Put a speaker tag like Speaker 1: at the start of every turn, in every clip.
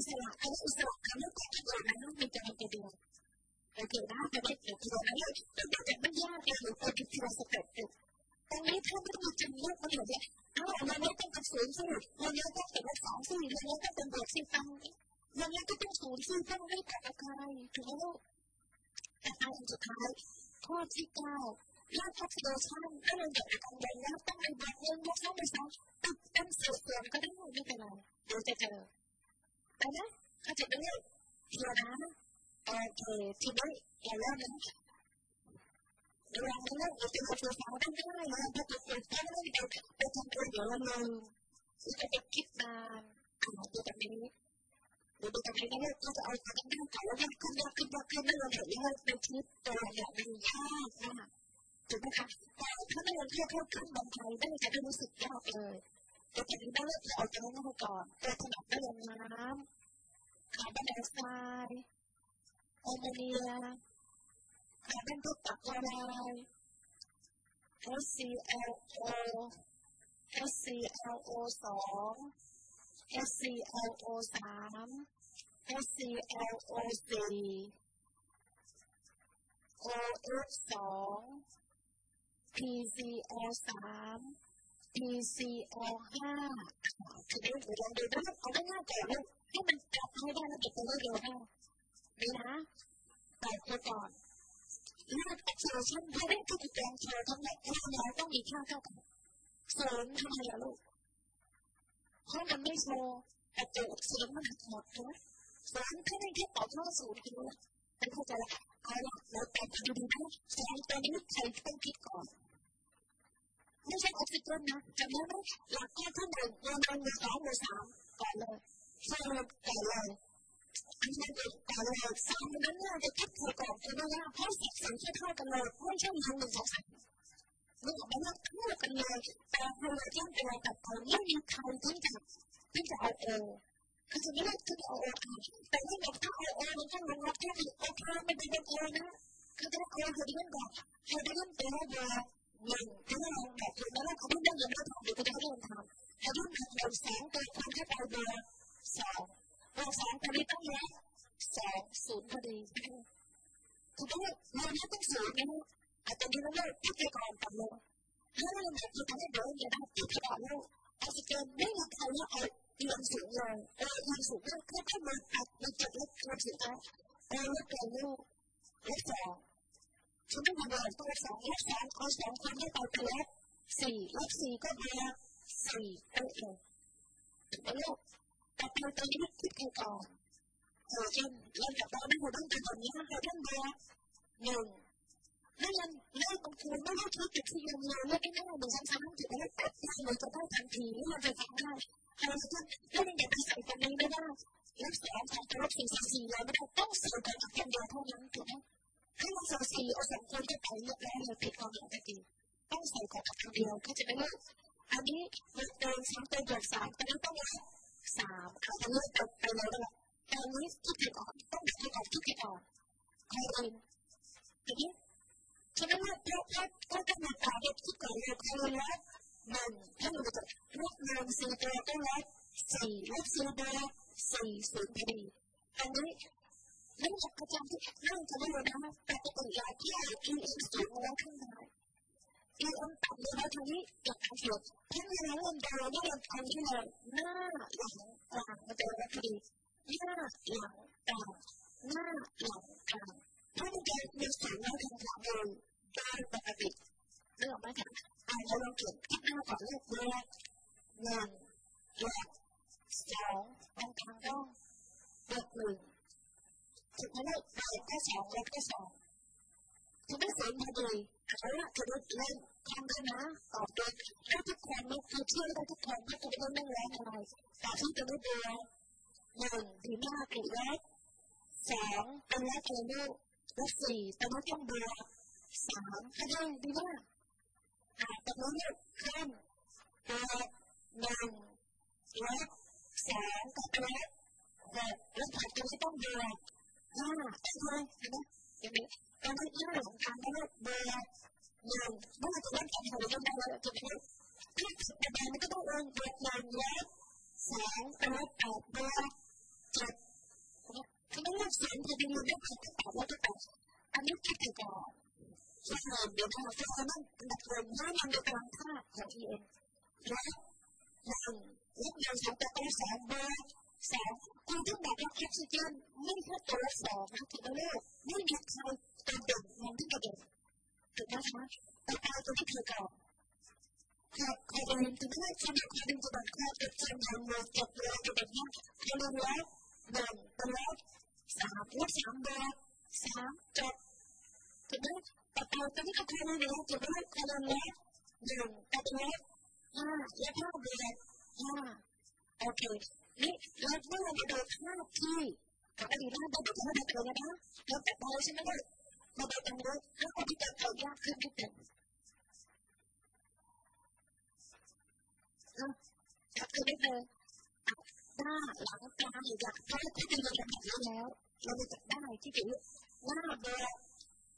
Speaker 1: อิสระคำว่าอิสระคำว่าอิสระนั้นมีจำนวนกี่เดือนโอเคนะจะไม่เกี่ยวกับนั้นเลยแต่ไม่ยากเลยหรือเป็นทีละสเต็ปตรงนี้ถ้าไม่มีจำนวนมันอยู่เนี่ยอ้าวเราไม่ต้องกับศูนย์สิเราไม่ต้องเป็นสองสิเราไม่ต้องเป็ นบวกสิฟังเราไม่ต้งเป็นศูนย์สิต้องให้กับใครถูกไหมลูกแต่อันสุดท้ายข้อที่เก้าถ้าพัฒนาช่างถ้าเราอยากจะทำองนี้ต้องไปบองการพัฒนาการท่องเที่ยวใจไหมเดี๋ยวนะโอเคทีนี้อย่าเริ่มนะเวลาเราเริ่มจะเป็นภาษาได้ง่ายเลยพอจะเปิดได้ไปไปทำตัวเดี๋ยวเราลืมจะไปคิดนานอ่านตัวแบบนี้หรือตัวแบบนี้ก็จะเอาความตั้งใจแล้วขึ้นยากขึ้นยากขึ้นไม่เราเห็นว่าเป็นคลิปตัวอย่างมันยากมากถูกไหมคะแต่ถ้าไม่ลองเที่ยวเข้าขึ้นบางทีไม่จะไม่รู้สึกยากเลย แต่ทีนี้ต้เลือกเอาตัวนั้นมาก่อนตัวถนัดก็ลงน้ำคาร์บอนไดออกไซด์โอโมเนียคาร์บอนตัวตักละลาย HClO HClO สอง HClO สาม HClO สี่ OH สอง PCl สาม PCl ห้าทีนี้เดี๋ยวลองดูนะเอาได้ง่ายก่อนลูกให้มันจับให้ได้แล้วเก็บตัวเร็วๆนะนี่นะแต่ไปก่อนเลือกแอคชั่นชั่นให้ได้ทุกแกนโชว์ทั้งหมดให้เราต้องมีค่าเท่ากันศูนย์ทำไมล่ะลูกเพราะมันไม่โชว์แต่โจทย์ศูนย์มันหมดใช่ไหมศูนย์ถ้าได้แค่ตอบข้อศูนย์คือไม่เข้าใจละเอาละเราแต่ดูดีๆนะสองตัวนี้ใครต้องคิดก่อน ไม่ใช่ออกซิเจนนะจำได้ไหมหลักข้อที่หนึ่งโมโนหนึ่งสองหนึ่งสามก่อนเลยสรุปก่อนเลยอันนี้ก่อนเลยสามนั้นเนี่ยจะคิดถูกก่อนคือว่าเพราะสัดส่ว หนึ่งหนึ่งสองสาเท่าแต่พอเราแยกตัวตัดตอนไม่มีใครที่จะที่จะเอาโอคือจะไม่ได้เอาโอแต่ถ้าบอกถ้าเอาโอมันต้องลงรับแค่โอเคไม่ได้เป็นโอนะคือต้องเอาไฮโดรเจนก่นไฮโดรเจนตัวเบอร์หนึ่งที่เราบอกถึงแม้ว่าเขาไม่ได้ยังไม่ทำหรือเขาจะไม่ลงทำเขาต้องทำเบอร์สองตัวคนแค่ไปเบอร์สองเร์สองตอนนี้ต้องรับสองศูนย์พอดีคือต้องเราไม่ต้องศูนย์นะอาจจะมีน้ำมันที่เกี่ยวกับต่ำลงถ้าเราแบบที่ทำให้เดินเนี่ยนะที่ที่ต่ำลงออกซิเจนไม่มีใครว่าเอาเรียนสูงเลยเออเรียนสูงก็แค่แค่มาอัดมาเจ็บแล้วเรียนสูงแล้วเออแล้วเกินลูกแล้วสอง ฉันต้องทำงานตัวสองลขสองเอาสองคนให้ไปไปแล้วสี่ลขสี่ก็มาสี่เออเออถูกไหมลูกแต่ไปตอนนี้คิดกันก่อนเออเช่นเริ่มจากเราไม่ควรต้องเป็นแบบนี้เราต้องเบอร์หนึ่งแล้วมันเริ่มบางทีไม่ได้คิดจุดที่ยังเลยแล้วไม่ได้หนึ่งสองสามจุดแล้วแต่ที่มันจะได้ทันทีที่มันจะทำได้ใครจะแล้วมันจะไปใส่ตรงนี้ไม่ได้เลขสองของตัวสี่สี่สี่เราไม่ได้ต้องใส่กับคนเดียวเท่านั้นถูกไหมถ้เราใส่สี่เอาสอง คนก็ไปเรียบร้อยเลยผิดความหมายทันทีต้องใส่ของคนเดียวเขาจะไม่เลือกอันนี้มันเดินสามตัวบวกสามตอนนี้ต้องรับสามเขาเลือกไปไปแล้วนะตอนนี้คิดผิดออกต้องคิดออกคิดผิดออกใครเองทีนี้ฉะนั้นว่าเราะเพราเพราะต้องมาตาเด็กคิดก่อนเลยใครรับหนึ่งถ้าเราจะลบหนึ่งสี่ตัวต้องรับสี่ลบสี่ตัวสี่ศูนย์พอดีอันนี้ เรื่องประจำที่เรื่งจะได้เลยนะแต่ปกติแล้วที่ไอพีเอ็มสูงแล้วขึ้นมาเอ็มต่ำเลยนะทีนี้กับการเขียนทั้งเรื่องเรื่องดาวนี่เราทำที่เราหน้าหลังกลางมาเจอกันพอดีหน้าหลังกลางหน้าหลังกลางถ้ามันจะมีสูงแล้วทำขวามือได้ปกติเรื่องไหมคะอ่าเราลองเขียนที่หน้าก่อนเลขแรกหนึ่งเลขสองตรงกลางต้องเลขหนึ่ง ถูกไหมลูกเลขก็สองเลขก็สองจะไม่เสียพอดีเอาละจะได้เล่นทำกันนะตอบตัวแล้วทุกคนลูกคือเชื่อได้ทุกคนไม่ต้องไม่ร้องอะไรแต่ที่จะไม่เบื่อหนึ่งถึงห้ากี่เลขสองเป็นเลขอะไรลูกเลขสี่แต่ไม่ต้องเบื่อสามก็ได้ดีมากอาแต่ไม่ลูกขึ้นตัวหนึ่งเลขสองก็เป็นเลขหกเลขผ่านตัวไม่ต้องเบื่อห้าใช่ไหมเห็นไหมเห็นไหมตอนที่ห้าสำคัญก็เบื่องเมื่องต้องลงเบอ ร์หนึ่งเลขสองเป็นเลขแปดเบอร์เจ็ดห็นพอดีไม่ผิดก็ตอบว่าก็ตอบอันนี้คิดไปก่อนที่เห็นเดี๋ยวนะคะเพราะฉะนั้นดับเพลิงน้ำมันในกลาง คุณต้องบอกว่าออกซิเจนไม่ใช่ตัวสองนะถูกไหมลูกไม่มีใครตัวเด่นมันที่กระเด่นถูกไหมคะแต่เอาตัวที่เธอก่อนพอพอเรียนถึงว่าชีวิตคนหนึ่งจะแบบข้อเจ็บจ็บอย่างเลยเจ็บเลยแบบนี้พอเรียนแล้วหนึ่งเป็นแล้วสามลดสามเบอร์สามจบถูกไหมแต่เอาตัวที่เขาทำมาแล้วถูกไหมพอเรียนแล้วหนึ่งเป็นแล้วห้าแล้วห้าเบอร์ห้าโอเค นี่เราเมื่อเราไปดูภาพที่กับอดีตเราดูภาพไปเลยนะเราแต่เราใช่ไหมล่ะเราไปตรงนู้นแล้วคนที่เติบโตยากขึ้นนิดหนึ่งจับคือนิดนึงหน้าหลังกลาอหลังเพราะที่เป็นระดับนี้แล้ว เราจะได้ที่ถือหน้าเบอร์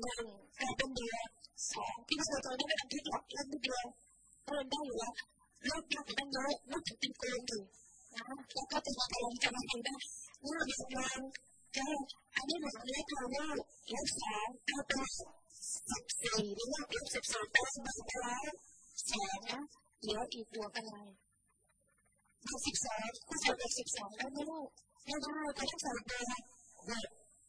Speaker 1: หนึ่งกลายเป็นเบอร์สองที่เราจะได้ไม่ต้องคิดหรอกเล่นนิดเดียวเล่นได้อยู่แล้วเล่นยากตั้งเยอะลูกถึงเป็นโกงอยู่ นะแล้วก็จะมาพยายามจะมาดูได้ว่ามีงานก็อันนี้หนึ่งเล็กเราว่าเลขสองเอาไปสิบสี่หรือว่าเลขสิบสี่ไปสบายไปแล้วสองนะเหลืออีกตัวอะไรเบอร์สิบสองก็ใส่เบอร์สิบสองได้ไหมลูกไม่ได้ก็ต้องใส่เบอร์หก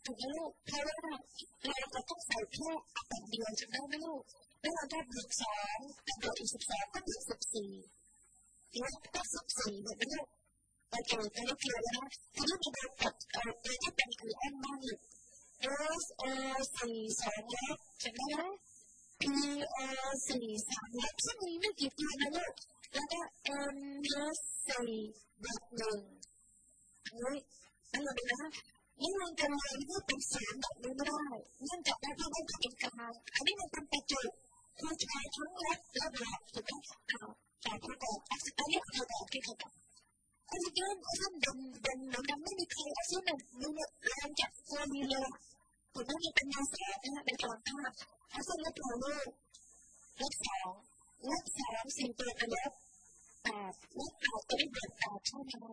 Speaker 1: ถูกไหมลูกเพราะว่าเราจะต้องใส่แค่อันเดียวจะได้ไหมลูกแล้วเราได้เบอร์สองกับเบอร์อีกสิบสองก็เป็นสิบสี่แล้วก็สิบสี่เหมือนกันลูก โอเคตอนนี้เคลียร์แล้วนะทีนี้มาดูกับเอ่อตัวที่เป็นคือ n บ้างลูก S O สี่สองลบใช่ไหมนะ P O สี่สามลบซึ่มีไม่กี่ตัวนะลูกแล้วก็ N S สี่บวกหนึ่งอันนี้อันนี้นะนี่มันจะมาที่เป็นสามแบบนี้ไม่ได้เนื่องจากว่าที่มันเป็นกลางอันนี้มันเป็นประจุคือใช้ทั้งลบและบวกถูกไหมอ้าวแต่พอต่ออันนี้คือแบบที่เขาบ อก Kasi yun, isang dan, dan, dan, dan, dan, dan, kasi nag, nag, จากตัวนี้เลยผมต้องมีเป็นยาแสบนะเป็นกลางภาพเอาเส้นเลือดโลกเลขสองเลขสองสี่ตัวไปแล้วแปดเลขแปดตัวนี้เบิดแปดใช่ไหม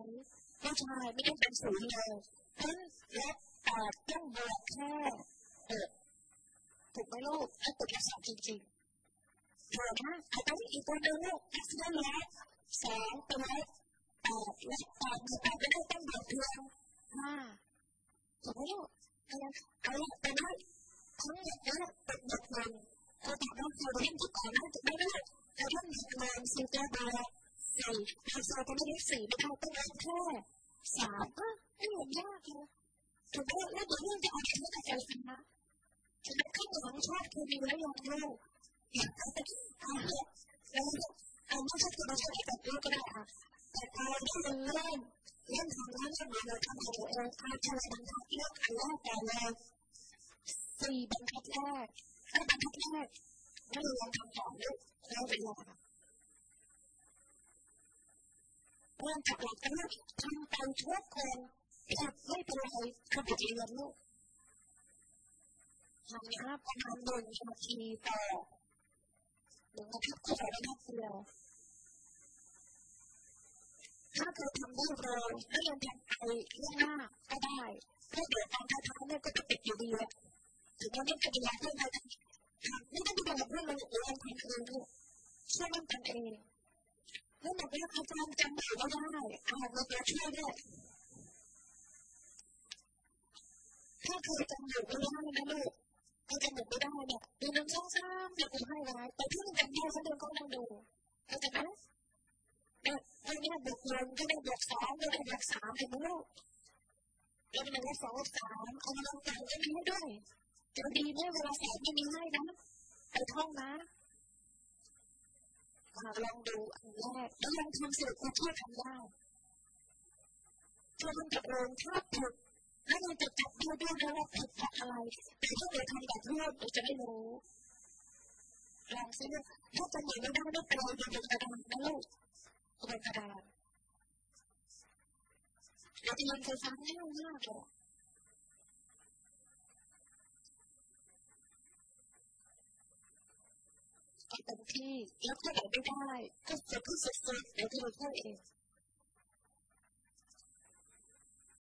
Speaker 1: ไม่ใช่ไม่ต้เป็นศูนย์เลยเพราะเลขแปดต้องบวกแค่เออถูกไหมลูกถ้าตัวเลขสองจริงๆเดี๋ยวนะเอาไปอีกตัวนึงลูกแอคซิเดนต์แล้วสองตัวเลข แปดและแปดมีแปดไม่ได้ต้องบวกเพียงห้าถูกไหมลูกเอาละเอาละไปได้ทั้งหมดนะเป็นบทหนึ่งเราถามว่าเราเรียนที่ก่อนนั้นถูกไมลูกเราเรียนหนึ่งงานสี่ตัวบอร์สี่เราโซ่ตัวนี้สี่ไม่ได้ต้องเรียนแค่สามก็ไม่เห็นยากเลยถูกไหมแล้วเดี๋ยวเรื่องจะเอาไปที่ไหนกันนะฉันข้างหลังชอบคือมีแล้วยังลูกอยากจะเอาเนี่ยแล้ว สมัยเราทำตัวเองอาจจะบังคับเลือกอันแรกแต่เลยสี่บังคับแรกไอ้บังคับแรกไม่ลองทำต่อลูกแล้วเวลาเริ่มจากหลักการทำไปทุกคนจะไม่เป็นไรคือไปเรียนลูกทำนะประมาณหนึ่งนาทีต่อหนึ่งนาทีก็จะได้นับเดียว ถ้าเธอทำได้เร็วถ้ยังทำไปล่วงหน้าก็ได้เพราเดี๋ยวตอนท้ายๆเนี่ยก็จะติดอยู่ดีเลยถึงแม้ไม่จะดูแลเพื่อนเราไม่ต้องดูแลเพื่อนเราหรือทำคนอื่นด้วยช่วยมันกันเองแล้วบอกว่าอาจารย์จำไม่ได้เอามาช่วยด้วยถ้าเธอจำอยู่ไม่ได้นะลูกถ้าจำอยู่ไม่ได้เนี่ยดูน้ำซ้ำๆเดี๋ยวกูให้ไว้แต่ที่มันจำได้ฉันเดินก็นั่งดูเข้าใจไหมไม่ได้บวกหนึ่งไม่ได้ บวกสองไม่ได้บสามเห็นไหมลูกแล้วมันได้สองสามเอามาลงกันก็มีให้ด้วยจะดีไหมเวลาสอนไม่มีให้นะไปท่องนะลองดูอันแรกแล้วลองทำสิ่งที่เพื่ทำได้ถ้ามันจะลงถ้าผิดแล้วมันจะจับดูดูดูว่าผิดเพราะอะไรแต่ถ้าเราทำแบบเพื่อนเราจะไม่รู้ลองซิถ้าจะหนีไม่ได้ไม่เป็นไรอย่าเดินกระดานนะลูกบนกระดาน เราจะยังไฟฟ้าง่ายมากเลยเต็มที่แล้วถ้าไหนไม่ได้ ก็จะพูดสุดๆเดี๋ยวจะดูเพื่อเอง